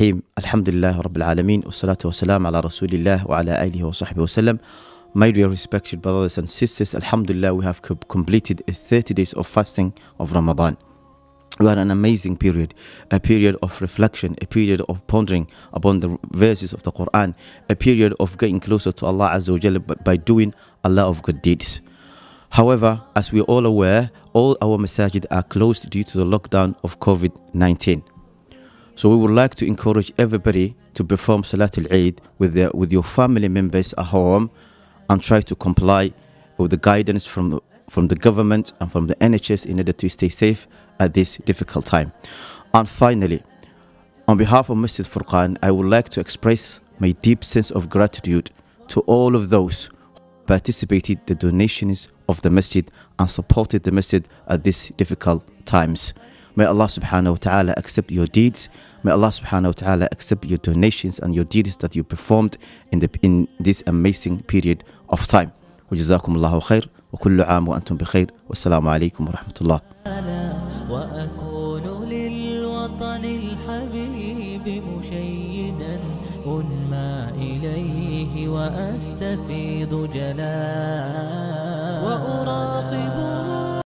الرحيم الحمد لله رب العالمين والصلاة والسلام على رسول الله وعلى آله وصحبه وسلم My dear respected brothers and sisters, Alhamdulillah, we have co- completed 30 days of fasting of Ramadan. We had an amazing period, a period of reflection, a period of pondering upon the verses of the Quran, a period of getting closer to Allah Azza wa Jalla b- by doing a lot of good deeds. However, as we're all aware, all our masajid are closed due to the lockdown of COVID 19. So we would like to encourage everybody to perform Salatul Eid with, their, with your family members at home and try to comply with the guidance from from the government and from the NHS in order to stay safe at this difficult time. And finally, on behalf of Masjid Furqan, I would like to express my deep sense of gratitude to all of those who participated the donations of the masjid and supported the masjid at these difficult times. May Allah subhanahu wa ta'ala accept your deeds. May Allah subhanahu wa ta'ala accept your donations and your deeds that you performed in, the, in this amazing period of time. وجزاكم الله خير وكل عام وأنتم بخير والسلام عليكم ورحمة الله وأكون للوطن الحبيب مشيدا أنمى إليه وأستفيض جلالا